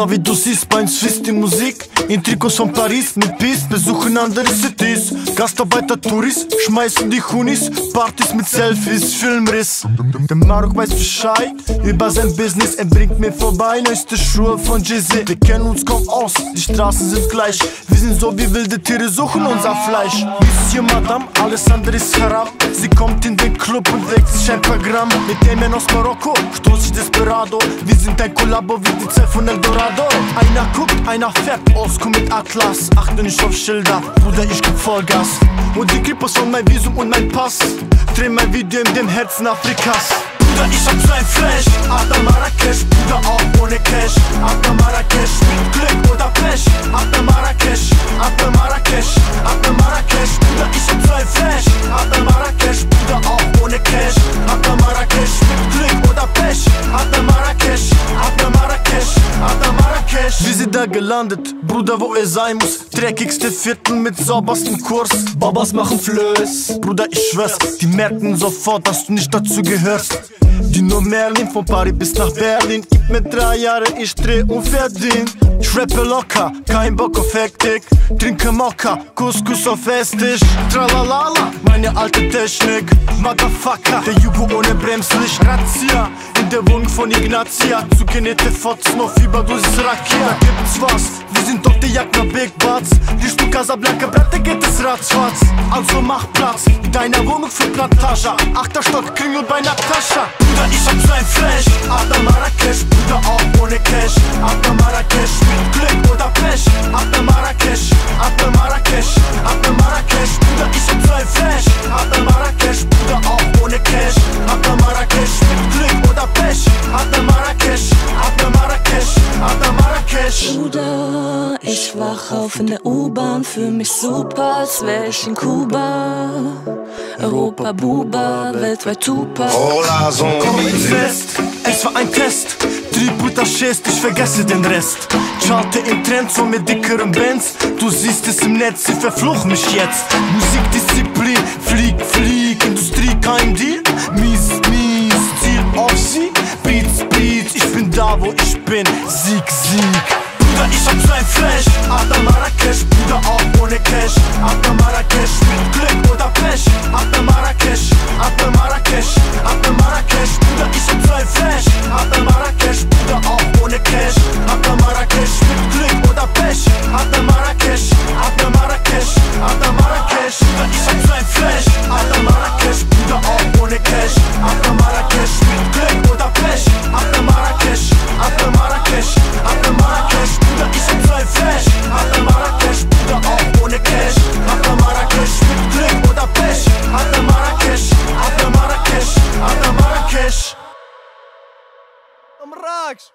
Bruder, wie du siehst, bei uns fließt die Musik. In Trikots von Paris mit Peace, besuchen andere Cities. Gastarbeiter, Touris, schmeißen die Hunis. Partys mit Selfies, Filmriss. Der Marok weiß Bescheid über sein Business. Er bringt mir vorbei neueste Schuhe von Jay-Z. Wir kennen uns kaum aus, die Straßen sind gleich. Wir sind so wie wilde Tiere, suchen unser Fleisch. Monsieur Madame, alles andere ist haram. Sie kommt in den Club und wächst sich ein paar Gramm. Mit dem aus Marokko stoß ich Desperado. Wir sind ein Kollabo wie die Zeit von Eldorado. Einer guckt, einer fährt, Oldschool mit Atlas. Achte nicht auf Schilder, Bruder, ich geb Vollgas. Und die Clippers von mein Visum und mein Pass. Dreh mein Video in dem Herzen Afrikas. Bruder, ich hab so ein Flash. Achter Marrakesch, Bruder, auch ohne Cash. Achter Marrakesch, mit Glück oder Pech. Achter Marrakesch. Wie sie da gelandet, Bruder, wo er sein muss. Dreckigste Viertel mit sauberstem Kurs. Babas machen Flöß. Bruder, ich schwör's, die merken sofort, dass du nicht dazu gehörst. Die nur Merlin von Paris bis nach Berlin. Gib mir drei Jahre, ich dreh unverdient. Ich locker, kein Bock auf Hektik. Trinke Mokka, Couscous auf Estisch. Tralalala, meine alte Technik. Motherfucker, der Jugo ohne Bremslicht. Razzia, in der Wohnung von Ignatia. Zugenähte Fotzen auf Überdosis Rakia. Da gibt's was, wir sind doch die Jagd nach Big Butts. Riechst du Casablanca, Brett, da geht es ratzfatz. Also mach Platz, in deiner Wohnung für Plantage. Achter Stock, Klingel bei Natascha. Bruder, ich hab so ein Flash. Achter Marrakesch, Bruder, auch ohne Cash. Achter Marrakesch, mit Glück oder Pech. Achter Marrakesch, Achter Marrakesch, Achter Marrakesch. Bruder, ich hab so ein Flash. Achter Marrakesch, Bruder, auch ohne Cash. Achter Marrakesch, mit Glück oder Pech. Achter Marrakesch, Achter Marrakesch, Achter Marrakesch. Bruder, ich wach auf in der U-Bahn, fühl mich super, als wär ich in Kuba. Europa, Buba, weltweit Tupac. Hola, son Komm ich fest, es war ein Test. Tributa Chest, ich vergesse den Rest. Schalte im Trend, so mit dickeren Bands. Du siehst es im Netz, sie verfluch mich jetzt. Musikdisziplin, flieg, flieg, Industrie, kein Deal. Mies, mies, Ziel auf sie. Beats, Beats, ich bin da, wo ich bin. Sieg, Sieg. Bruder, ich hab so ein Flash. Achter Marrakesch, Marrakesch, Achter Marrakesch. Bruder, ich hab so ein Flash. Achter Marrakesch, Bruder, auch ohne Cash. Achter Marrakesch, mit Glück oder Pech. Achter Marrakesch, Achter Marrakesch, Achter Marrakesch. Bruder, ich hab so ein Flash. Achter Marrakesch, Bruder, auch ohne Cash. Achter Marrakesch, mit Glück oder Pech. Achter Marrakesch, Achter Marrakesch, Achter Marrakesch. Bruder, ich hab so ein Flash. Achter